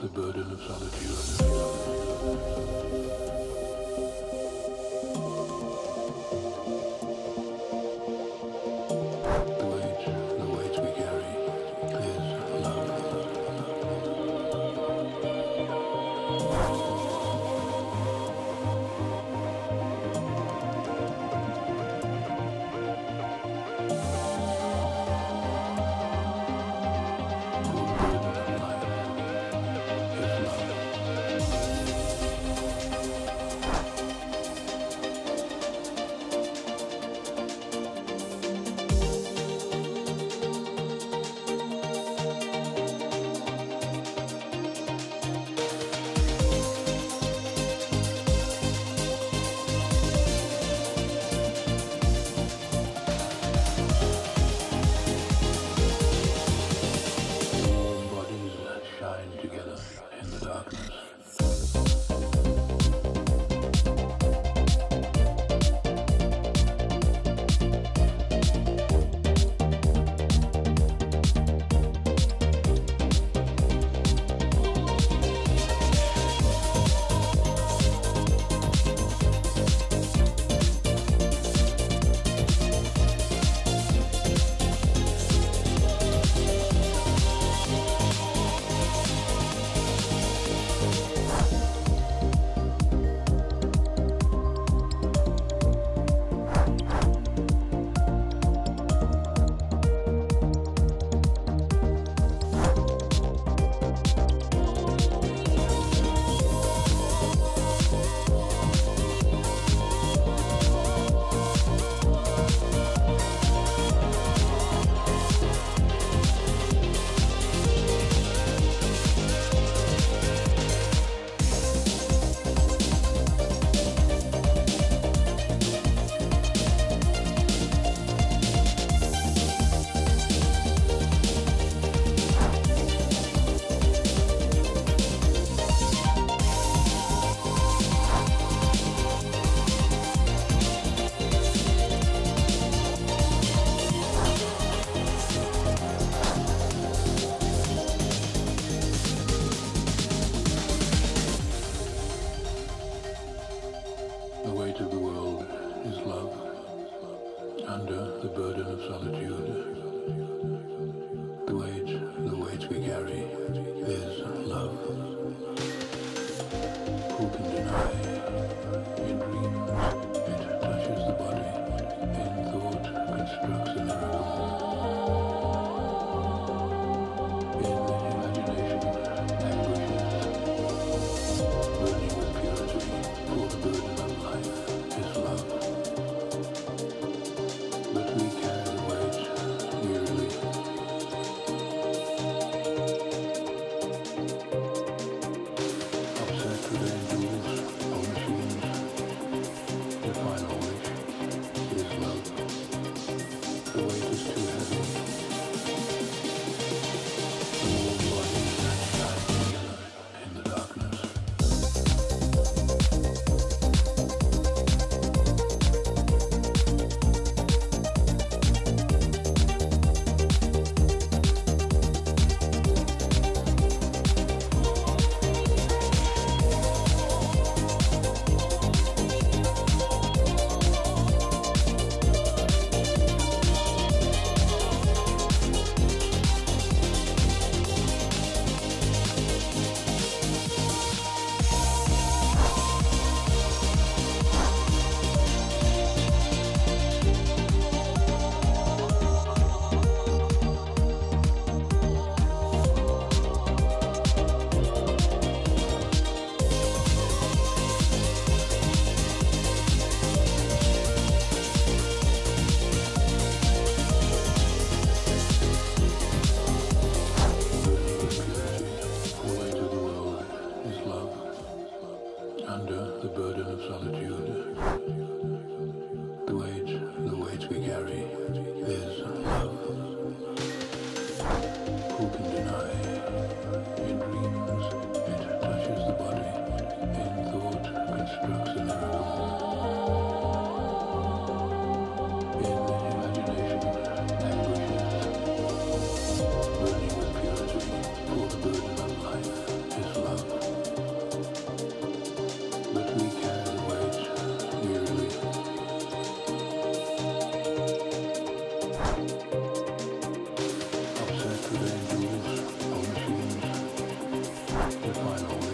the burden of solitude. The burden of solitude, burden of solitude, with my lord.